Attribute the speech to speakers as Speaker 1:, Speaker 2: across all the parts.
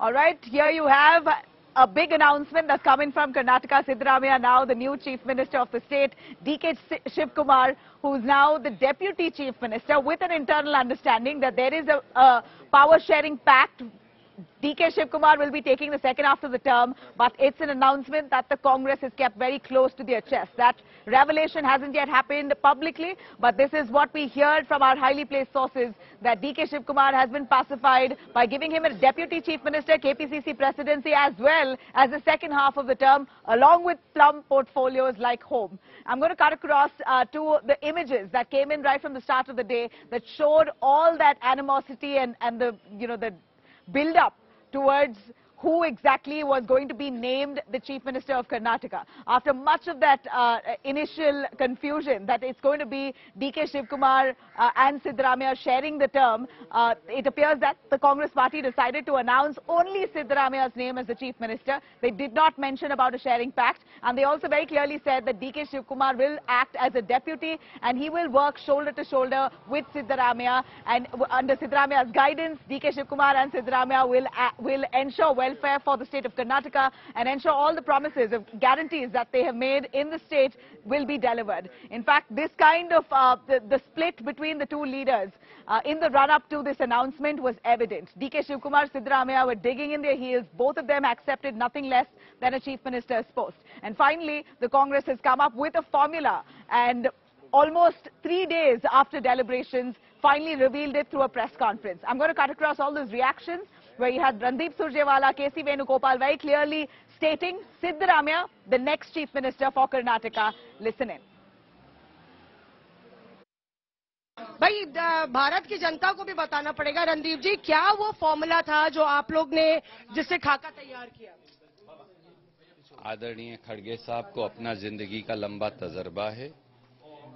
Speaker 1: All right, here you have a big announcement that's coming from Karnataka. Siddaramaiah, now the new Chief Minister of the state, DK Shiv Kumar, who's now the Deputy Chief Minister, with an internal understanding that there is a, a power sharing pact DK Shiv Kumar will be taking the second after the term, but it's an announcement that the Congress has kept very close to their chest. That revelation hasn't yet happened publicly, but this is what we heard from our highly placed sources, that DK Shiv Kumar has been pacified by giving him a Deputy Chief Minister, KPCC presidency, as well as the second half of the term, along with plum portfolios like home. I'm going to cut across uh, to the images that came in right from the start of the day that showed all that animosity and, and the, you know, the build up towards who exactly was going to be named the Chief Minister of Karnataka. After much of that uh, initial confusion that it's going to be DK Shivkumar uh, and Siddaramaiah sharing the term, uh, it appears that the Congress party decided to announce only Siddaramaiah's name as the Chief Minister. They did not mention about a sharing pact and they also very clearly said that DK Shivkumar will act as a deputy and he will work shoulder to shoulder with Siddaramaiah and under Siddaramaiah's guidance, DK Shivkumar and Siddaramaiah will, will ensure well welfare for the state of Karnataka and ensure all the promises of guarantees that they have made in the state will be delivered. In fact, this kind of uh, the, the, split between the two leaders uh, in the run-up to this announcement was evident. DK Shivkumar, Siddaramaiah were digging in their heels. Both of them accepted nothing less than a chief minister's post. And finally, the Congress has come up with a formula and almost three days after deliberations, finally revealed it through a press conference. I'm going to cut across all those reactions where you had Randeep Surjewala, K.C. Venugopal very clearly stating Siddaramaiah, the next Chief Minister for Karnataka. Listen in.
Speaker 2: भाई भारत की जनता को भी बताना पड़ेगा रणदीप जी क्या वो formula था जो आप लोग ने जिससे खाका तैयार किया
Speaker 3: आदरणीय खड़गे साहब को अपना ज़िंदगी का लंबा तजर्बा है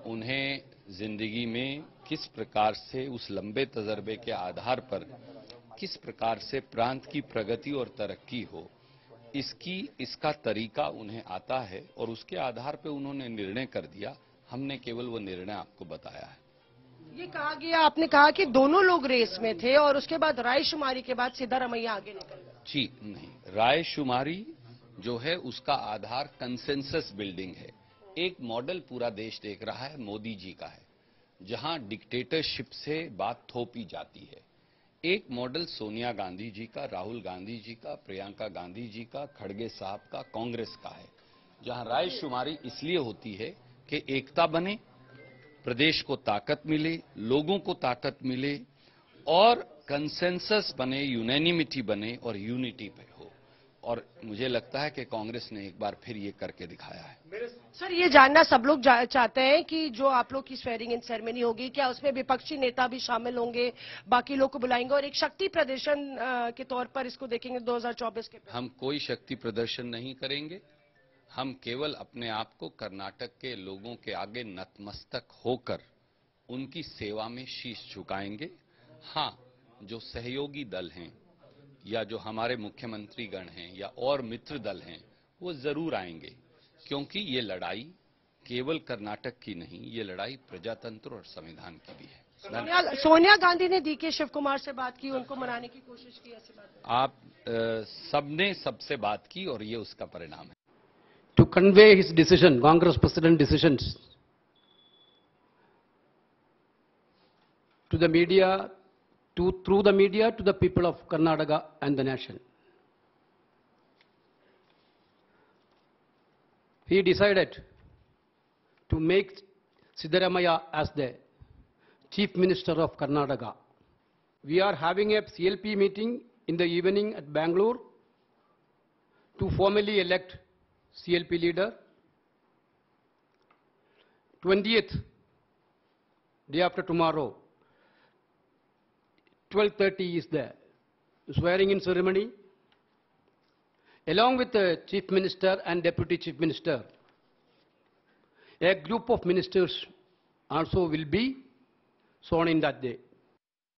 Speaker 3: उन्हें ज़िंदगी में किस प्रकार से उस लंबे तजर्बे के आधार पर किस प्रकार से प्रांत की प्रगति और तरक्की हो इसकी इसका तरीका उन्हें आता है और उसके आधार पर उन्होंने निर्णय कर दिया हमने केवल वो निर्णय आपको बताया है।
Speaker 2: ये कहा गया आपने कहा कि दोनों लोग रेस में थे और उसके बाद रायशुमारी के बाद सिद्धारमैया आगे निकल
Speaker 3: जी नहीं रायशुमारी जो है उसका आधार कंसेंसस बिल्डिंग है। एक मॉडल पूरा देश देख रहा है मोदी जी का है जहाँ डिक्टेटरशिप से बात थोपी जाती है। एक मॉडल सोनिया गांधी जी का, राहुल गांधी जी का, प्रियंका गांधी जी का, खड़गे साहब का, कांग्रेस का है, जहाँ राय शुमारी इसलिए होती है कि एकता बने, प्रदेश को ताकत मिले, लोगों को ताकत मिले, और कंसेंसस बने यूनैनिमिटी बने और यूनिटी पे। और मुझे लगता है कि कांग्रेस ने एक बार फिर ये करके दिखाया है।
Speaker 2: सर ये जानना सब लोग चाहते हैं कि जो आप लोग की स्वेरिंग इन सेरेमनी होगी क्या उसमें विपक्षी नेता भी शामिल होंगे बाकी लोग को बुलाएँगे और एक शक्ति प्रदर्शन के तौर पर इसको देखेंगे 2024 के
Speaker 3: हम कोई शक्ति प्रदर्शन नहीं करेंगे। हम केवल अपने आप को कर्नाटक के लोगों के आगे नतमस्तक होकर उनकी सेवा में शीश झुकाएँगे। हाँ जो सहयोगी दल हैं या जो हमारे मुख्यमंत्री गण हैं या और मित्र दल हैं वो ज़रूर आएँगे क्योंकि ये लड़ाई केवल कर्नाटक की नहीं ये लड़ाई प्रजातंत्र और संविधान की भी है।
Speaker 2: सोनिया, गांधी ने डी के शिव कुमार से बात की उनको मनाने की कोशिश की ऐसी बात
Speaker 3: आप सबने सबसे बात की और ये उसका परिणाम है।
Speaker 4: To convey his decision Congress president decision to the media to, through the media to the people of Karnataka and the nation. He decided to make Siddaramaiah as the Chief Minister of Karnataka. We are having a CLP meeting in the evening at Bangalore to formally elect CLP leader. 20th, day after tomorrow, 12.30 is the swearing in ceremony. Along with the Chief Minister and Deputy Chief Minister, a group of ministers also will be sworn in that day.